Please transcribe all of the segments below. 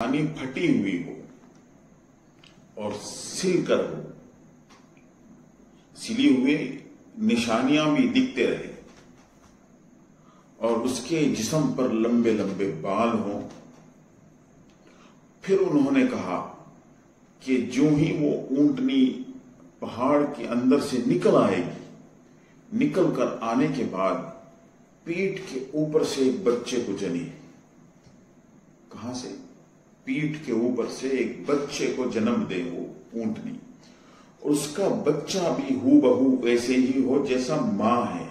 پانی پھٹی ہوئی ہو اور سل کر ہو، سلی ہوئی نشانیاں بھی دکھتے رہے اور اس کے جسم پر لمبے لمبے بال ہوں۔ پھر انہوں نے کہا کہ جو ہی وہ اونٹنی پہاڑ کے اندر سے نکل آئے گی، نکل کر آنے کے بعد پیٹ کے اوپر سے ایک بچے کو جنی کہاں سے؟ پیٹ کے اوپر سے ایک بچے کو جنم دے وہ، اونٹنی۔ اور اس کا بچہ بھی ہو بہو ویسے ہی ہو جیسا ماں ہے۔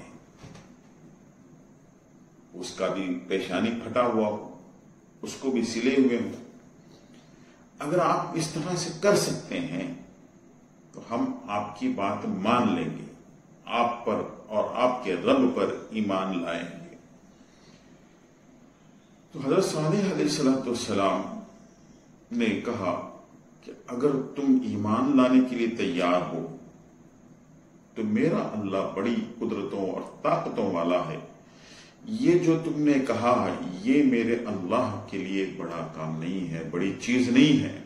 اس کا بھی پیشانی پھٹا ہوا ہو، اس کو بھی سلے ہوئے ہوں اگر آپ اس طرح سے کر سکتے ہیں، تو ہم آپ کی بات مان لیں گے۔ آپ پر اور آپ کے رب پر ایمان لائیں گے۔ تو حضرت صالح علیہ السلام نے کہا کہ اگر تم ایمان لانے کے لیے تیار ہو، تو میرا اللہ بڑی قدرتوں اور طاقتوں والا ہے۔ یہ جو تم نے کہا ہے، یہ میرے اللہ کے لیے بڑا کام نہیں ہے، بڑی چیز نہیں ہے۔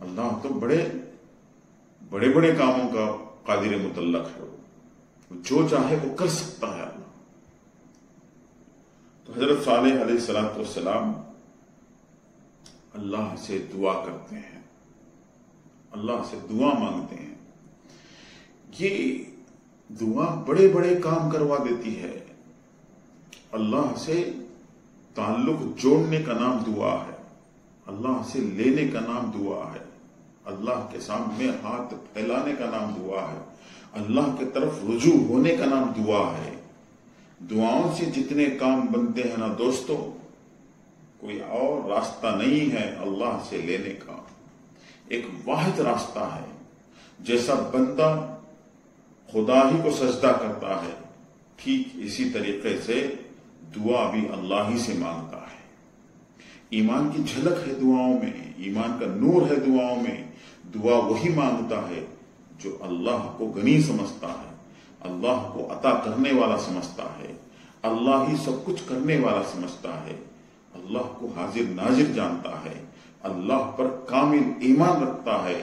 اللہ تو بڑے بڑے بڑے کاموں کا قادر متعلق ہے۔ جو چاہے وہ کر سکتا ہے۔ اللہ تو حضرت صالح علیہ السلام والسلام اللہ سے دعا کرتے ہیں۔ اللہ سے دعا مانگتے ہیں۔ یہ دعا بڑے بڑے کام کروا دیتی ہے۔ اللہ سے تعلق جوڑنے کا نام دعا ہے۔ اللہ سے لینے کا نام دعا ہے۔ اللہ کے سامنے ہاتھ پھیلانے کا نام دعا ہے۔ اللہ کے طرف رجوع ہونے کا نام دعا ہے۔ دعاؤں سے جتنے کام بنتے ہیں نا دوستو کوئی اور راستہ نہیں ہے اللہ سے لینے کا۔ ایک واحد راستہ ہے، جیسا بندہ خدا ہی کو سجدہ کرتا ہے۔ ٹھیک اسی طریقے سے دعا بھی اللہ ہی سے مانگتا ہے۔ ایمان کی جھلک ہے دعاؤں میں، ایمان کا نور ہے دعاؤں میں۔ دعا وہی مانگتا ہے جو اللہ کو گنی سمجھتا ہے، اللہ کو عطا کرنے والا سمجھتا ہے، اللہ ہی سب کچھ کرنے والا سمجھتا ہے۔ اللہ کو حاضر ناظر جانتا ہے، اللہ پر کامل ایمان رکھتا ہے،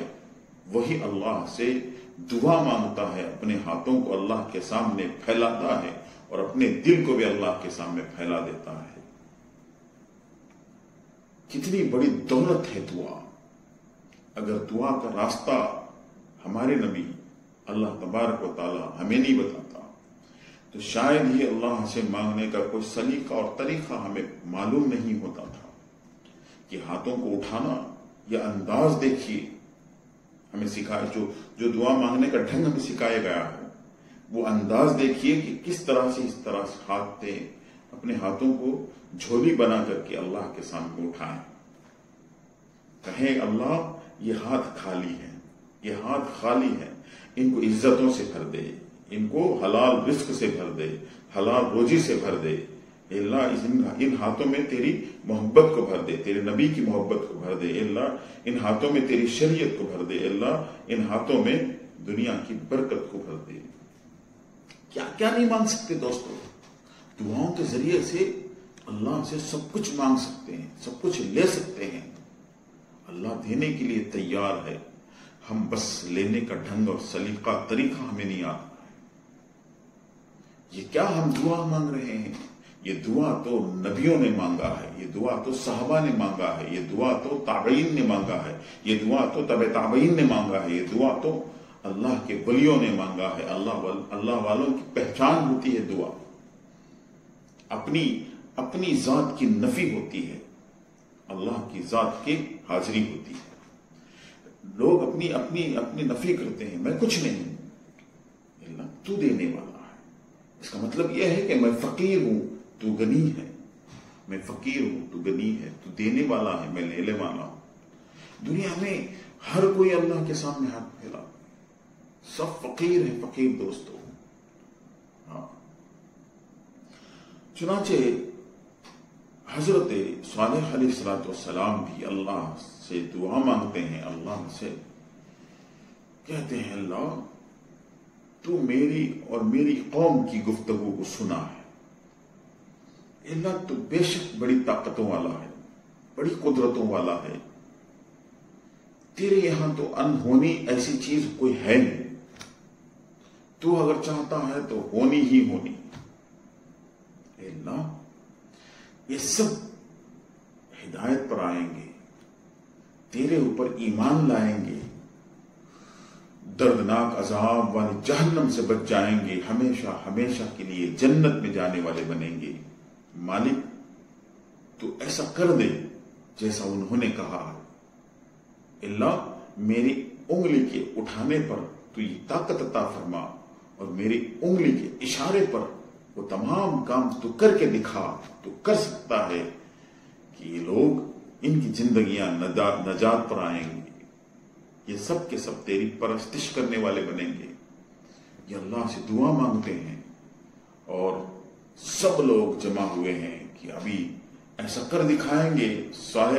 وہی اللہ سے دعا مانگتا ہے، اپنے ہاتھوں کو اللہ کے سامنے پھیلاتا ہے اور اپنے دل کو بھی اللہ کے سامنے پھیلا دیتا ہے۔ کتنی بڑی دولت ہے دعا۔ اگر دعا کا راستہ ہمارے نبی اللہ تبارک و تعالی ہمیں نہیں بتاتا تو شاید ہی اللہ سے مانگنے کا کوئی سلیقہ اور طریقہ ہمیں معلوم نہیں ہوتا تھا کہ ہاتھوں کو اٹھانا یا انداز دیکھیے۔ ہمیں سکھایا جو جو دعا مانگنے کا ڈھنگ ہمیں سکھایا گیا ہے وہ انداز دیکھیے کہ کس طرح سے اس طرح سے ہاتھ دیں اپنے ہاتھوں کو جھولی بنا کر کے اللہ کے سامنے اٹھائیں۔ کہیں اللہ، یہ ہاتھ خالی ہے، یہ ہاتھ خالی ہے، ان کو عزتوں سے بھر دے۔ ان کو حلال رزق سے بھر دے، حلال روزی سے بھر دے۔ اللہ ان ہاتھوں میں تیری محبت کو بھر دے، تیرے نبی کی محبت کو بھر دے۔ اللہ، ان ہاتھوں میں تیری شریعت کو بھر دے۔ اللہ، ان ہاتھوں میں دنیا کی برکت کو بھر دے۔ کیا کیا نہیں مانگ سکتے دوستوں دعاؤں کے ذریعے سے اللہ سے سب کچھ مانگ سکتے ہیں، سب کچھ لے سکتے ہیں۔ اللہ دینے کے لیے تیار ہے۔ ہم بس لینے کا ڈھنگ اور سلیقہ طریقہ ہمیں نہیں آتا۔ یہ کیا ہم دعا مانگ رہے ہیں؟ یہ دعا تو نبیوں نے مانگا ہے، یہ دعا تو صحابہ نے مانگا ہے، یہ دعا تو تابعین نے مانگا ہے، یہ دعا تو طب تابعین نے مانگا ہے، یہ دعا تو اللہ کے ولیوں نے مانگا ہے، اللہ اللہ والوں کی پہچان ہوتی ہے دعا۔ اپنی اپنی ذات کی نفی ہوتی ہے، اللہ کی ذات کی حاضری ہوتی ہے۔ لوگ اپنی اپنی اپنی نفی کرتے ہیں، میں کچھ نہیں ہوں، اللہ تو دینے والا۔ اس کا مطلب یہ ہے کہ میں فقیر ہوں، تو گنی ہے۔ میں فقیر ہوں، تو گنی ہے، تو دینے والا ہے، میں لینے والا ہوں۔ دنیا میں ہر کوئی اللہ کے سامنے ہاتھ پھیلا سب فقیر ہیں، فقیر دوستوں ہاں۔ چنانچہ حضرت صالح علیہ السلاۃ والسلام بھی اللہ سے دعا مانگتے ہیں، اللہ سے کہتے ہیں، اللہ تو میری اور میری قوم کی گفتگو کو سنا ہے۔ اللہ تو بے شک بڑی طاقتوں والا ہے، بڑی قدرتوں والا ہے۔ تیرے یہاں تو انہونی ایسی چیز کوئی ہے نہیں۔ تو اگر چاہتا ہے تو ہونی ہی ہونی۔ اے اللہ یہ سب ہدایت پر آئیں گے، تیرے اوپر ایمان لائیں گے۔ دردناک عذاب والی جہنم سے بچ جائیں گے، ہمیشہ ہمیشہ کے لیے جنت میں جانے والے بنیں گے۔ مالک، تو ایسا کر دے جیسا انہوں نے کہا۔ اللہ، میری انگلی کے اٹھانے پر تو یہ طاقت عطا فرما اور میری انگلی کے اشارے پر وہ تمام کام تو کر کے دکھا، تو کر سکتا ہے کہ یہ لوگ ان کی زندگیاں نجات پر آئیں گے۔ یہ سب کے سب تیری پرستش کرنے والے بنیں گے۔ یہ اللہ سے دعا مانگتے ہیں اور سب لوگ جمع ہوئے ہیں کہ ابھی ایسا کر دکھائیں گے، صاحب